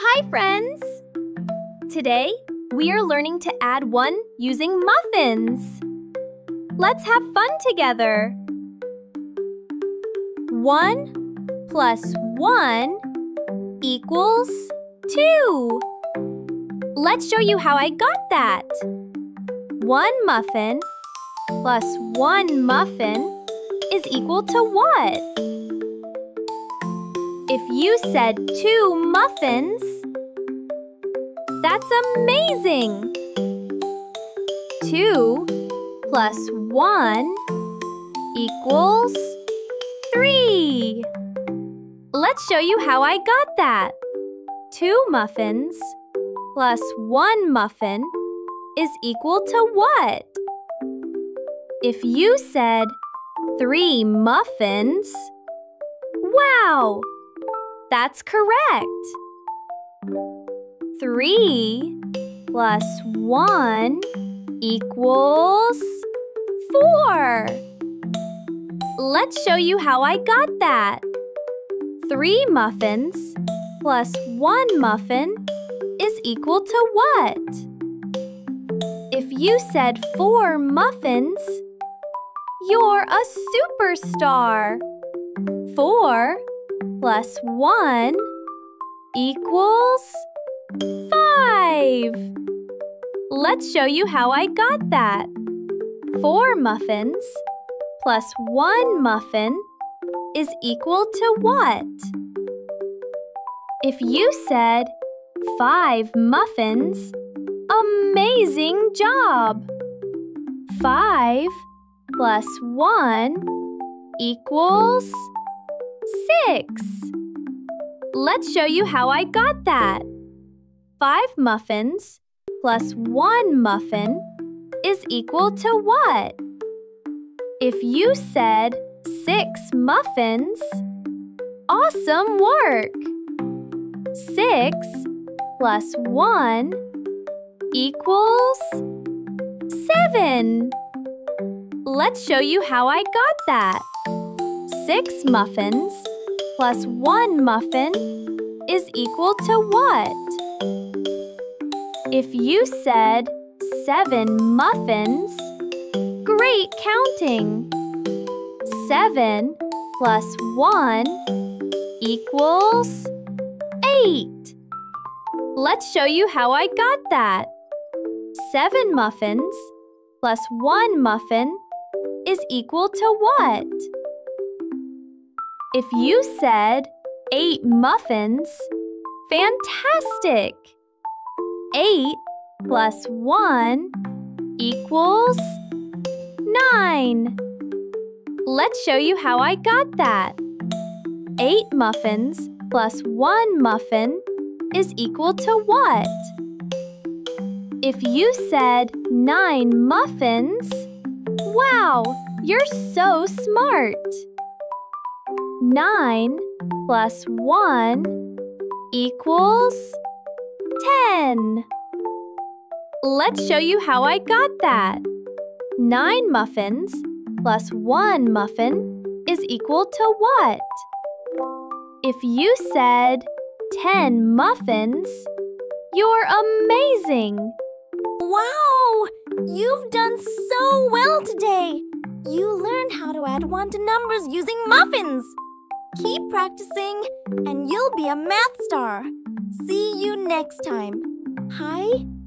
Hi, friends! Today, we are learning to add one using muffins. Let's have fun together. 1 plus 1 equals 2. Let's show you how I got that. 1 muffin plus 1 muffin is equal to what? If you said two muffins, that's amazing! Two plus one equals three. Let's show you how I got that. Two muffins plus one muffin is equal to what? If you said three muffins, wow! That's correct. 3 plus 1 equals 4. Let's show you how I got that. 3 muffins plus 1 muffin is equal to what? If you said 4 muffins, you're a superstar. 4 plus 1 equals 5. Let's show you how I got that. 4 muffins plus 1 muffin is equal to what? If you said 5 muffins, amazing job! 5 plus 1 equals six. Let's show you how I got that. Five muffins plus one muffin is equal to what? If you said six muffins, awesome work! Six plus one equals seven. Let's show you how I got that. Six muffins plus one muffin is equal to what? If you said seven muffins, great counting. Seven plus one equals eight. Let's show you how I got that. Seven muffins plus one muffin is equal to what? If you said eight muffins, fantastic! Eight plus one equals nine. Let's show you how I got that. Eight muffins plus one muffin is equal to what? If you said nine muffins, wow, you're so smart! 9 plus 1 equals 10. Let's show you how I got that. 9 muffins plus 1 muffin is equal to what? If you said 10 muffins, you're amazing! Wow! You've done so well today! You learned how to add 1 to numbers using muffins! Keep practicing, and you'll be a math star. See you next time. Hi